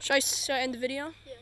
Should I, should uh, I end the video? Yeah.